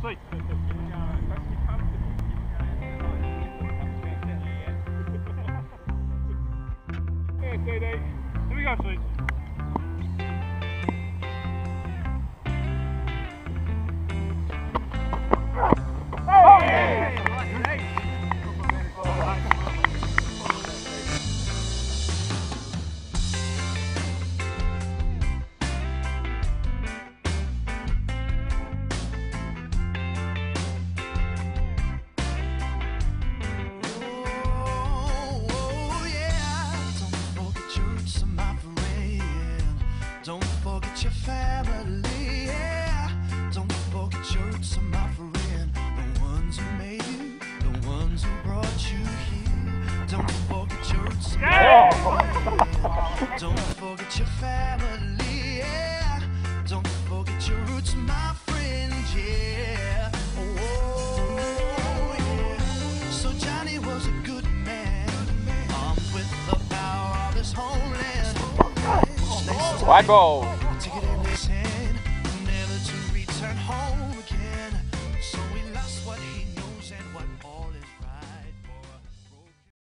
Sleep. Yeah, CD. Here we go, Sleep. Don't forget your family. Yeah. Don't forget your roots, my friend. The ones who made you, the ones who brought you here. Don't forget your roots, my friend. Don't forget your family. Wide ball.